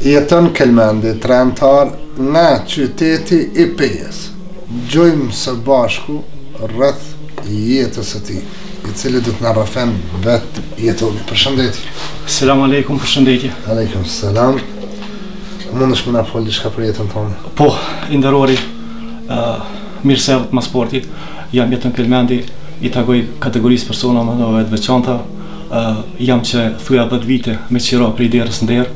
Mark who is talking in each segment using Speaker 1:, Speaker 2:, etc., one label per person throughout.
Speaker 1: Jeton Kelmendi qytetar në qytetin e Pejës. Dëgjojmë së bashku rreth jetës së tij, i cili do të na rrëfen vetë Jetoni. Përshëndetje.
Speaker 2: Selam aleikum, përshëndetje.
Speaker 1: Aleikum selam. Mundesh me na folë diçka për jetën tane?
Speaker 2: Po, i nderuari, uh, mirë se erdhët ma së pari, jam Jeton Kelmendi, i takoj kategorisë personave të veçantë, jam qe thuja 10 vite me qira prej derës në derë,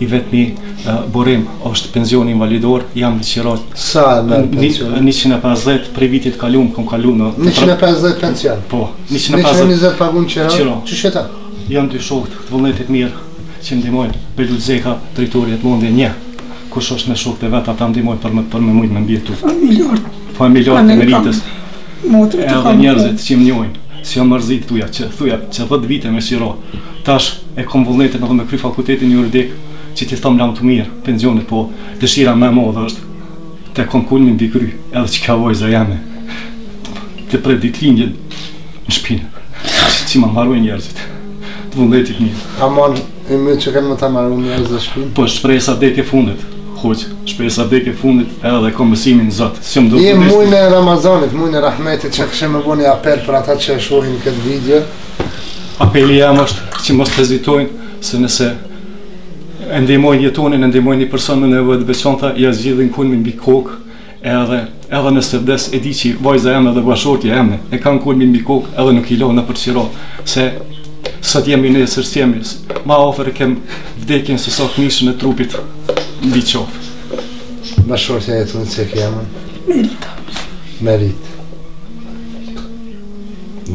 Speaker 2: i vetmi uh, burim është pensioni invalidor, jam me qira
Speaker 1: Sa e merr pensioni?
Speaker 2: 150 prej vitit kalum, kom kalu në...
Speaker 1: 150 pension?
Speaker 2: Po, 150...
Speaker 1: 120 pagun qira?
Speaker 2: Qira.
Speaker 1: Qysh jeton?
Speaker 2: Janë dy shokët, të vullnetit mirë, që m'ndimojnë, Behlul Zeka, drejtori e të mundi një, kush është me shokët e vet, ata m'ndimojnë për me, për me mujtë me mbjetu.
Speaker 3: Familjarë?
Speaker 2: Familjarë të Meritës. Motrat
Speaker 3: kam
Speaker 2: njerëzit që më njohin, se jam mërzit thuja qe thuja qe 10 vite me qira. Tash e kam vullnetin edhe me kry fakultetin juridik që t'i thom lamtumirë pensionit, po dëshira më e madhe është të kam kulmin mbi kry, edhe çika vajza jeme. Ta pret ditëlindjen në shpinë. Që ma marojnë njerëzit. Të vullnetit mirë.
Speaker 1: A menon E m që kanë me ta maru njerëzit një shpinë?
Speaker 2: Po, shpresa dek e fundit, hoxhë, shpresa dek e fundit edhe kam besimin n'Zot. Si me
Speaker 1: dashtë? mujin e Ramazanit, mujin e Rahmetit, çka kishe me bo apel për ata që e shohin këtë video.
Speaker 2: Apeli jem është që mos të hezitojnë, se nëse e ndihmojnë Jetonin, e ndihmojnë një person me nevoja të veçanta, ja zgjidhin kulmin mbi kokë, Edhe, edhe nëse vdes e di që vajza jeme edhe bashkëshortja jeme e kanë kulmin mbi kokë edhe nuk i lë nëpër qira se sot jemi nesër s'jemi ma afër e kem vdekin se sa kmishën e trupit m'i çoftë
Speaker 1: bashkëshortja jote qysh e ke emnin
Speaker 3: Merita
Speaker 1: Merit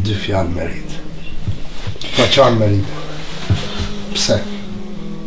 Speaker 1: dy fjalë Merita a po qanë Merita pse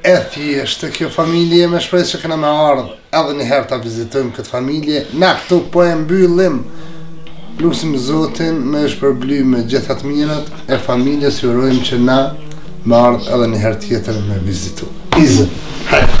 Speaker 3: E
Speaker 1: thjeshtë kjo familje me shpresë që kena me ardh edhe një herë ta vizitojmë këtë familje na këtu po e mbyllim lusim zotin me i shpërbly me gjithat mirat e familjes i urojmë që na me ardh edhe një herë tjetër me vizitu izë hajtë